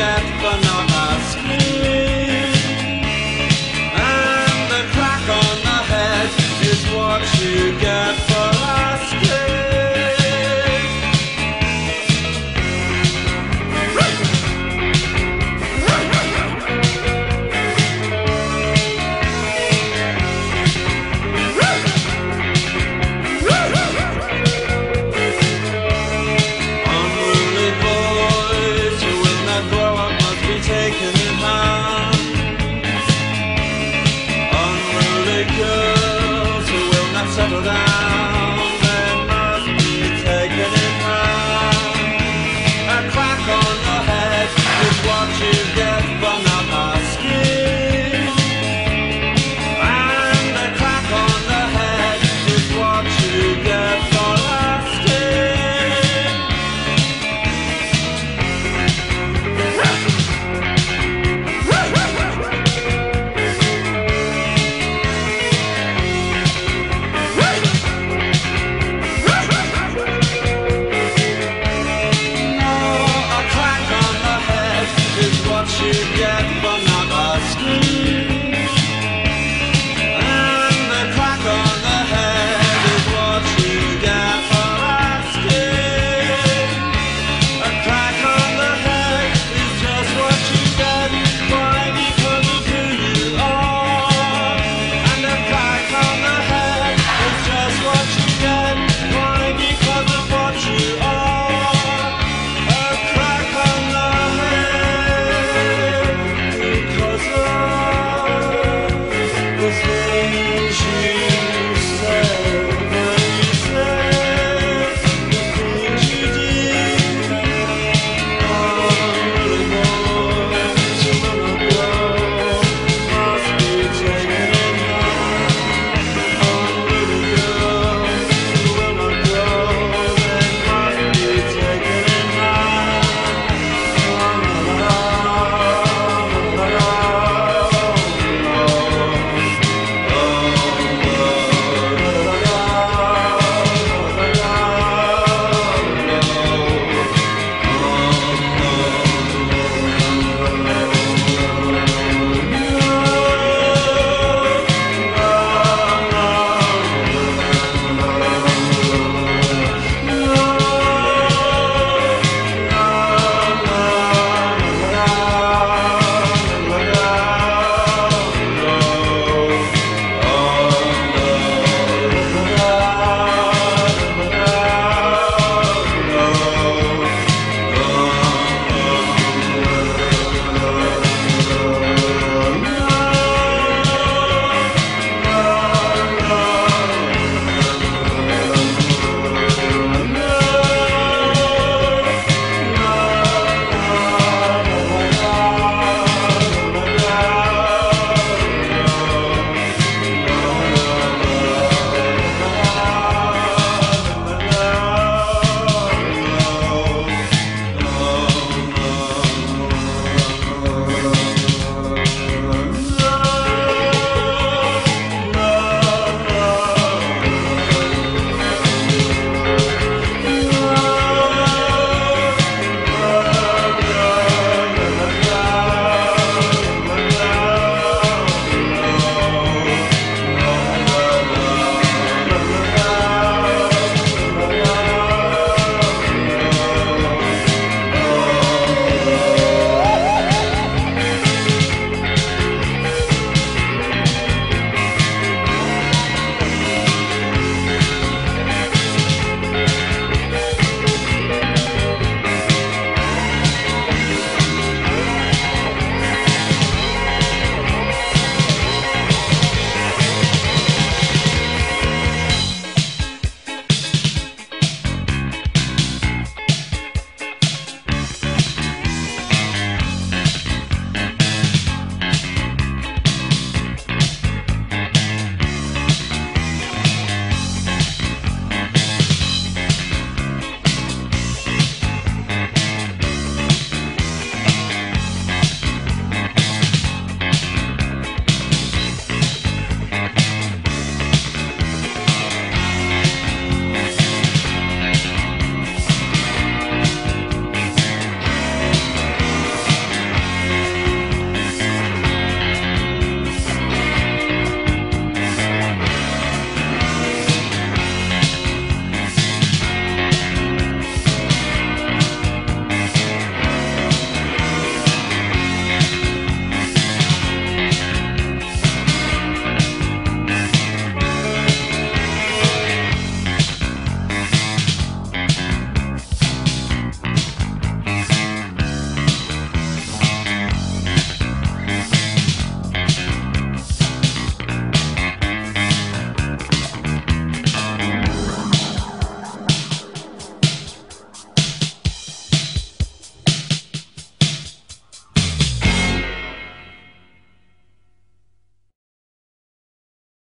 cat, but not